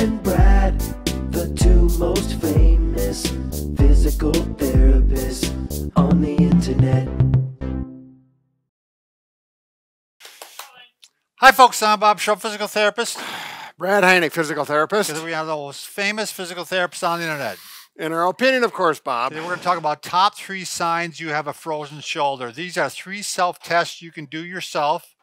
and Brad, the two most famous physical therapists on the internet. Hi, folks. I'm Bob Schrupp, physical therapist. Brad Heineck, physical therapist. Because we are the most famous physical therapists on the internet. In our opinion, of course, Bob. Today we're going to talk about top three signs you have a frozen shoulder. These are three self tests you can do yourself,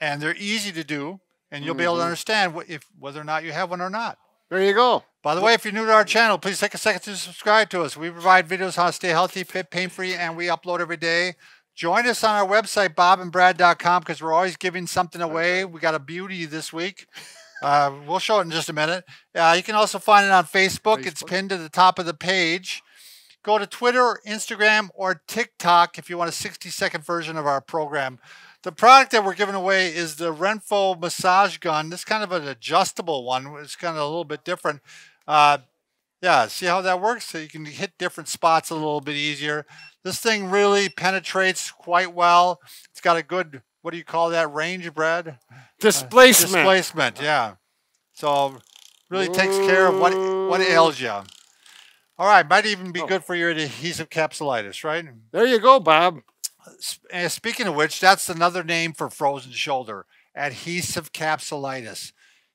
and they're easy to do, and you'll be able to Mhm. understand wh- if whether or not you have one or not. There you go. By the way, if you're new to our channel, please take a second to subscribe to us. We provide videos on how to stay healthy, fit, pain free, and we upload every day. Join us on our website, bobandbrad.com, because we're always giving something away. We got a beauty this week. Uh, we'll show it in just a minute. Uh, you can also find it on Facebook. It's pinned to the top of the page. Go to Twitter, Instagram, or TikTok if you want a 60 second version of our program. The product that we're giving away is the Renpho massage gun. This kind of an adjustable one. It's kind of a little bit different. Uh, yeah, see how that works? So you can hit different spots a little bit easier. This thing really penetrates quite well. It's got a good, what do you call that range, Brad? Displacement. Displacement, yeah. So really takes care of what what ails you. All right, might even be Oh. good for your adhesive capsulitis, right? There you go, Bob. Speaking of which, that's another name for frozen shoulder, adhesive capsulitis.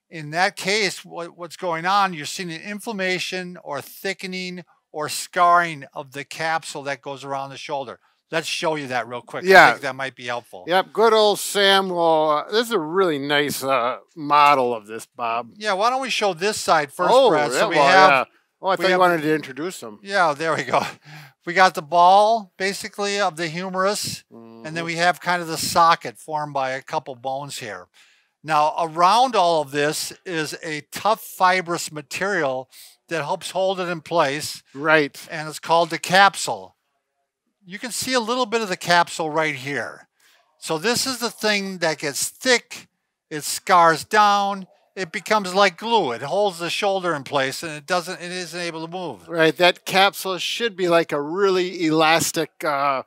In that case, what, what's going on, you're seeing an inflammation or thickening or scarring of the capsule that goes around the shoulder. Let's show you that real quick. I Yeah. think that might be helpful. Yep, good old Sam. Will, uh, this is a really nice uh, model of this, Bob. Yeah, why don't we show this side first, oh, Brad? So we well, have yeah. Oh, I we thought you have- wanted to introduce them. Yeah, there we go. We got the ball basically of the humerus, and Mm-hmm. then we have kind of the socket formed by a couple bones here. Now, around all of this is a tough fibrous material that helps hold it in place, Right. and it's called the capsule. You can see a little bit of the capsule right here. So, this is the thing that gets thick, it scars down, it becomes like glue. It holds the shoulder in place and it doesn't it isn't able to move. Right. That capsule should be like a really elastic, uh,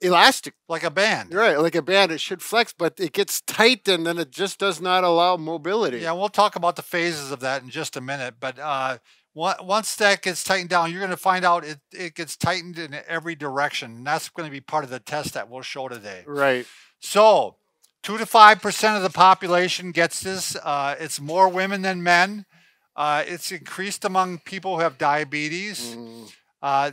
elastic. Like a band. Right, like a band. It should flex, but it gets tight, and then it just does not allow mobility. Yeah, we'll talk about the phases of that in just a minute. But uh, once that gets tightened down, you're going to find out it, it gets tightened in every direction. And that's going to be part of the test that we'll show today. Right. So, two to five percent of the population gets this. Uh, it's more women than men. Uh, it's increased among people who have diabetes. Mm, Uh,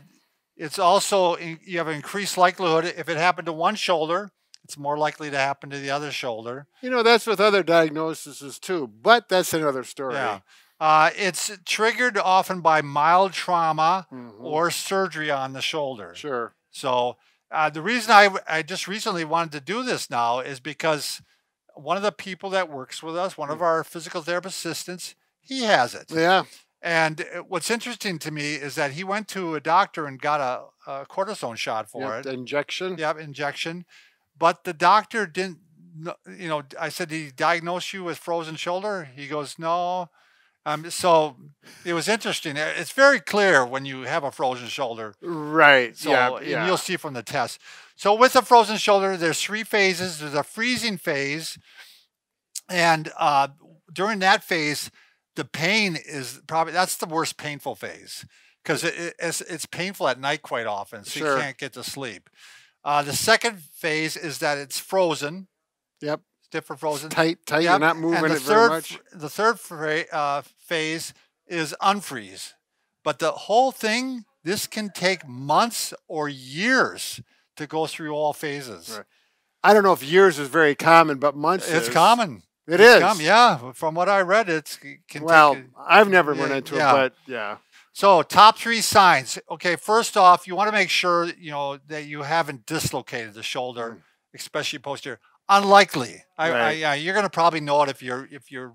it's also in, you have increased likelihood if it happened to one shoulder, it's more likely to happen to the other shoulder. You know, that's with other diagnoses too, but that's another story. Yeah. Uh, it's triggered often by mild trauma Mhm. or surgery on the shoulder. Sure. So uh, the reason I, I just recently wanted to do this now is because one of the people that works with us, one of our physical therapist assistants, he has it. Mm. Yeah. And what's interesting to me is that he went to a doctor and got a, a cortisone shot for Yep, it. injection. Yep, injection. But the doctor didn't, you know, I said, did he diagnose you with frozen shoulder? He goes, no. Um, so it was interesting. Uh, It's very clear when you have a frozen shoulder. Right. So yeah. and Yeah. you'll see from the test. So with a frozen shoulder, there's three phases. There's a freezing phase, and uh, during that phase, the pain is probably that's the worst painful phase because it, it- it's, it's painful at night quite often, so Sure. you can't get to sleep. Uh, the second phase is that it's frozen, Yep. Or frozen. Tight. Tight. Yep, You're not moving the it third, very much. The third uh, phase is unfreeze, but the whole thing this can take months or years to go through all phases. Right. I don't know if years is very common, but months. It's is. common. It It's is. com- yeah, from what I read, it's it can Well, take. I've never run into yeah. it, but yeah. So top three signs. Okay, first off, you want to make sure you know that you haven't dislocated the shoulder, especially posterior. Unlikely. I, I, Mm. Yeah, you're going to probably know it if your if your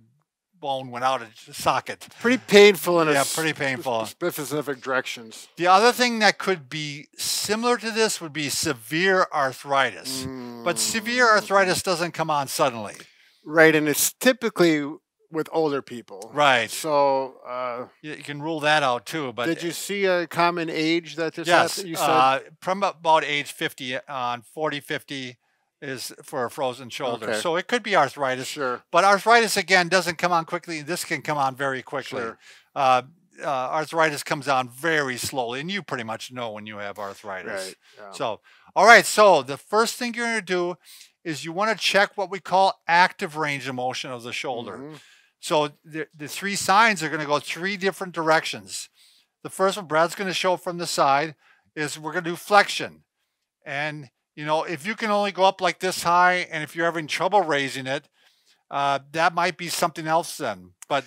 bone went out of socket. Pretty painful in a Yeah, pretty painful. specific directions. The other thing that could be similar to this would be severe arthritis. But severe Mm. arthritis doesn't come on suddenly. Right, and it's typically with older people. Right. So, uh, You, can rule that out too. But did you see a common age that this yes, happened? You said uh, from about age 50 on 40, 50, is for a frozen shoulder. Okay. So it could be arthritis. Sure. But arthritis again doesn't come on quickly. This can come on very quickly. Sure. Uh, uh, arthritis comes on very slowly, and you pretty much know when you have arthritis. Right. yeah. So, all right. So the first thing you're going to do is you want to check what we call active range of motion of the shoulder. Mhm. So the, the three signs are going to go three different directions. The first one, Brad's going to show from the side, is we're going to do flexion. And, you know, if you can only go up like this high, and if you're having trouble raising it, uh, that might be something else then. But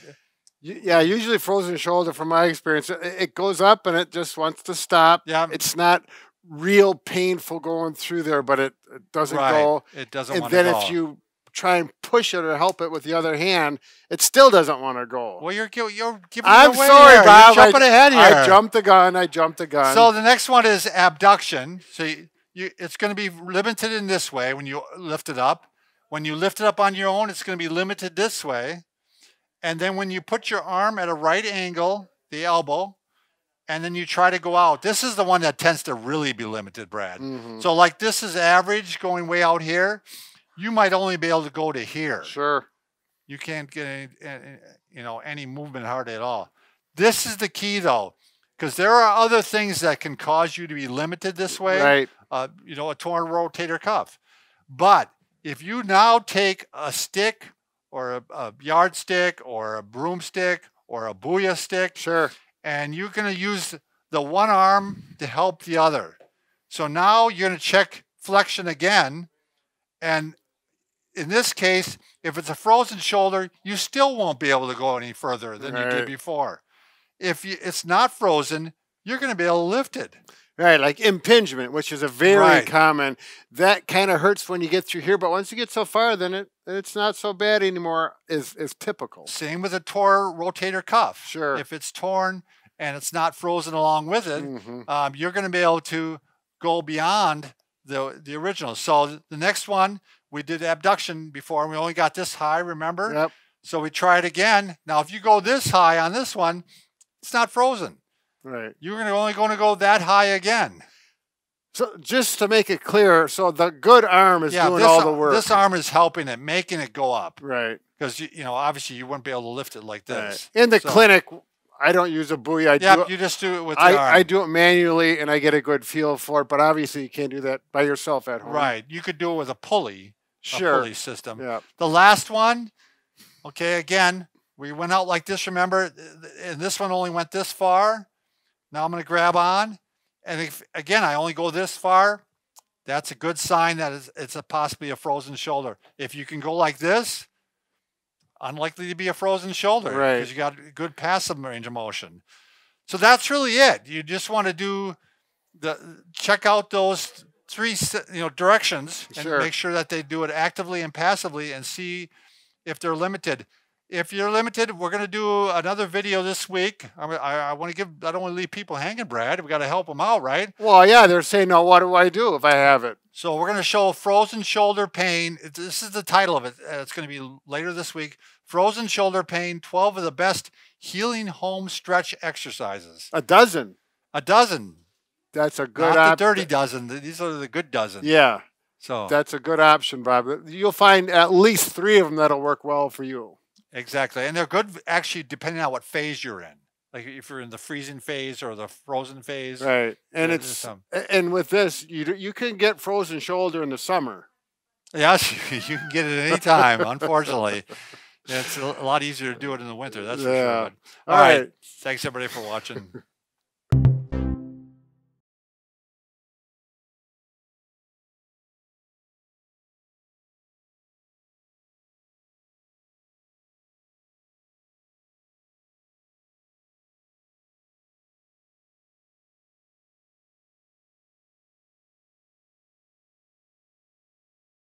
Yeah, usually frozen shoulder, from my experience, it, goes up and it just wants to stop. Yeah. It's not real painful going through there, but it, it doesn't right, go. it doesn't And want then to go. if you try and push it or help it with the other hand, it still doesn't want to go. well, you're, you're giving I'm sorry, here. Bob. You're jumping I, ahead here. I jumped the gun. I jumped the gun. So the next one is abduction. So you, you, it's going to be limited in this way when you lift it up. When you lift it up on your own, it's going to be limited this way. And then when you put your arm at a right angle, the elbow, and then you try to go out. This is the one that tends to really be limited, Brad. Mhm. So like this is average going way out here. You might only be able to go to here sure. you can't get any, any you know any movement hardly at all this is the key though because there are other things that can cause you to be limited this way Right. uh, you know a torn rotator cuff but if you now take a stick or a, a yardstick or a broomstick or a Booyah Stik Sure. and you're going to use the one arm to help the other. So now you're going to check flexion again. And in this case, if it's a frozen shoulder, you still won't be able to go any further than you did before. If you, it's not frozen, you're going to be able to lift it. Right, like impingement, which is a very Right. common. That kind of hurts when you get through here, but once you get so far, then it it's not so bad anymore. Is is typical. Same with a torn rotator cuff. Sure. If it's torn and it's not frozen along with it, Mhm. um, you're going to be able to go beyond the the original. So the next one we did abduction before, and we only got this high. Remember? Yep. So we try it again. Now, if you go this high on this one, it's not frozen. Right. You're gonna only going to go that high again. So just to make it clear, so the good arm is yeah, doing this, all the work. this arm is helping it, making it go up right. because you, you know obviously you wouldn't be able to lift it like right. this. In the So- clinic, I don't use a buoy. I Yeah, do. it- you just do it with I, arm. I do it manually, and I get a good feel for it. But obviously, you can't do that by yourself at home. right. You could do it with a pulley, a Sure. pulley system. Yeah. The last one, okay, again, we went out like this, remember? And this one only went this far. Now I'm going to grab on. And if, again, I only go this far. That's a good sign that it's, it's a possibly a frozen shoulder. If you can go like this, unlikely to be a frozen shoulder Right. because you got a good passive range of motion. So that's really it. You just want to do the check out those three you know directions and Sure. make sure that they do it actively and passively and see if they're limited. If you're limited, we're going to do another video this week. I, I, I want to give. I don't want to leave people hanging, Brad. We got to help them out, right? Well, yeah, they're saying, "No, what do I do if I have it?" So we're going to show frozen shoulder pain. This is the title of it. Uh, It's going to be later this week. Frozen shoulder pain. Twelve of the best healing home stretch exercises. A dozen. A dozen, That's a good. not the dirty dozen. Th- These are the good dozen. Yeah, So that's a good option, Bob. You'll find at least three of them that'll work well for you. Exactly. And they're good actually depending on what phase you're in. Like if you're in the freezing phase or the frozen phase. Right, and it's some. Um and with this, you you can get frozen shoulder in the summer. Yes, you can get it anytime, unfortunately. Yeah, It's a lot easier to do it in the winter, that's for Yeah. sure. All All right. right. Thanks everybody for watching.